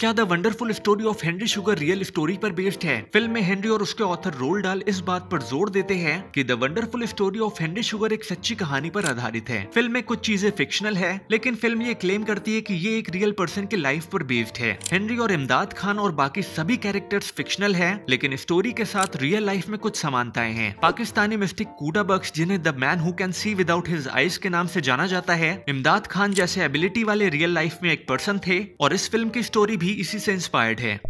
क्या the wonderful story of Henry Sugar real story पर based है? फ़िल्म में हेनरी और उसके ऑथर रोल डाल इस बात पर ज़ोर देते हैं कि the wonderful story of Henry Sugar एक सच्ची कहानी पर आधारित है। फ़िल्म में कुछ चीज़ें फिक्शनल है, लेकिन फ़िल्म ये क्लेम करती है कि ये एक रियल पर्सन के लाइफ पर बेस्ड है। हेनरी और इमदाद खान और बाकी सभी कैरेक्टर्स फिक्शनल है, लेकिन स्टोरी के साथ रियल लाइफ में कुछ समानताएँ हैं। पाकिस्तानी मिस्टिक कूडा बख्श जिन्हें the man who can see without his eyes के नाम से जाना जाता है, इमदाद खान जैसे एबिलिटी वाले रियल लाइफ में एक पर्सन थे, और इस फ़िल्म की स्टोरी भी इसी से इंस्पायर्ड है।